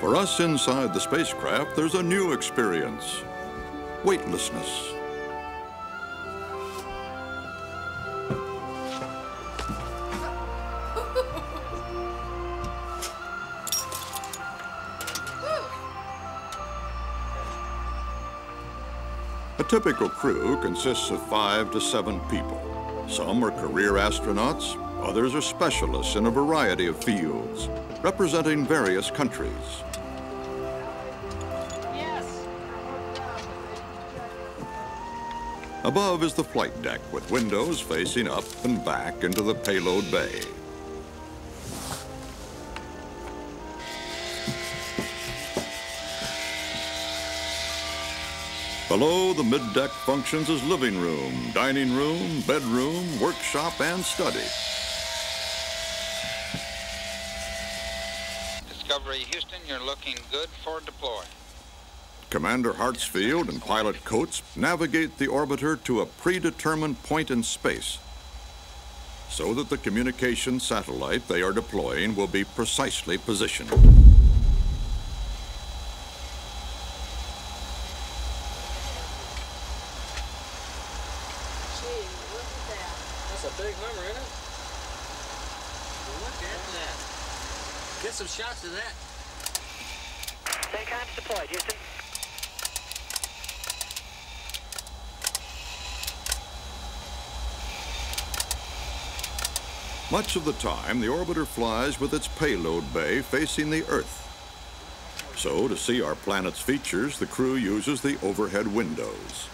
For us inside the spacecraft, there's a new experience weightlessness. A typical crew consists of five to seven people. Some are career astronauts, others are specialists in a variety of fields, representing various countries. Above is the flight deck with windows facing up and back into the payload bay. Below, the middeck functions as living room, dining room, bedroom, workshop, and study. Discovery Houston, you're looking good for deploy. Commander Hartsfield and pilot Coats navigate the orbiter to a predetermined point in space so that the communication satellite they are deploying will be precisely positioned. That's a big number, isn't it? Look at that. Get some shots of that. Syncom's deployed, Houston. Much of the time, the orbiter flies with its payload bay facing the Earth. So, to see our planet's features, the crew uses the overhead windows.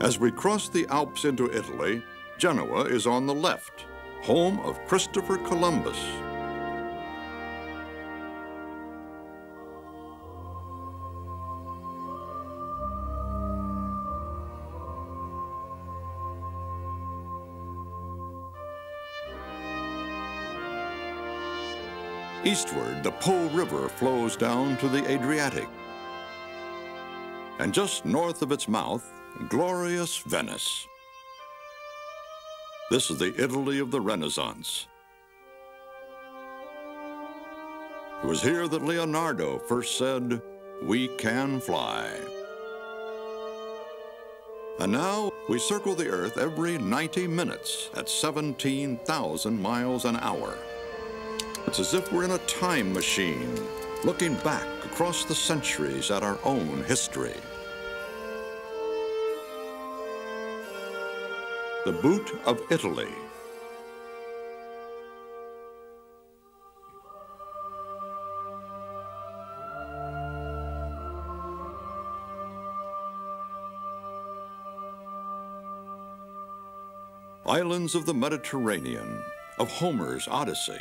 As we cross the Alps into Italy, Genoa is on the left, home of Christopher Columbus. Eastward, the Po River flows down to the Adriatic. And just north of its mouth, glorious Venice. This is the Italy of the Renaissance. It was here that Leonardo first said, We can fly. And now we circle the Earth every 90 minutes at 17,000 miles an hour. It's as if we're in a time machine, looking back across the centuries at our own history. The Boot of Italy. Islands of the Mediterranean, of Homer's Odyssey.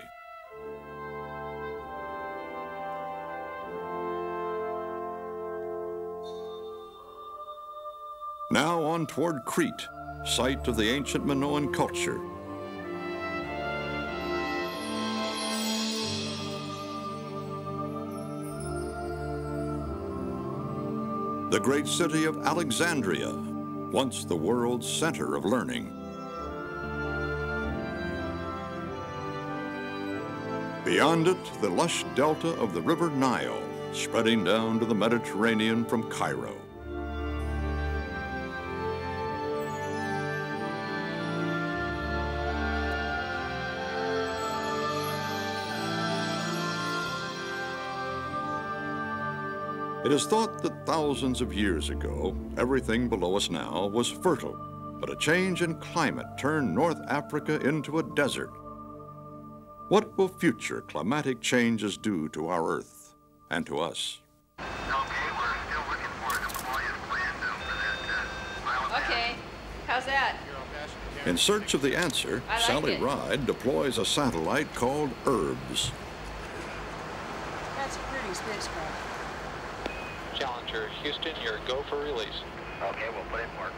Now on toward Crete, site of the ancient Minoan culture. The great city of Alexandria, once the world's center of learning. Beyond it, the lush delta of the River Nile, spreading down to the Mediterranean from Cairo. It is thought that thousands of years ago, everything below us now was fertile, but a change in climate turned North Africa into a desert. What will future climatic changes do to our Earth and to us? Okay, we're still looking for a deployment plan though for that uh, mile Okay, how's that? In search of the answer, like Sally it. Ride deploys a satellite called ERBS. That's a pretty spacecraft. Challenger Houston, you're go for release. Okay, we'll put it in work.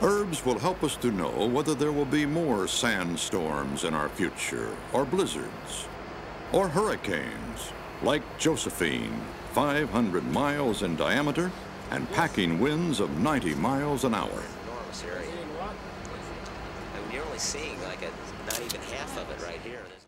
ERBS will help us to know whether there will be more sandstorms in our future, or blizzards, or hurricanes, like Josephine, 500 miles in diameter and packing winds of 90 miles an hour. enormous area. I mean, you're only seeing like a, not even half of it right here. There's-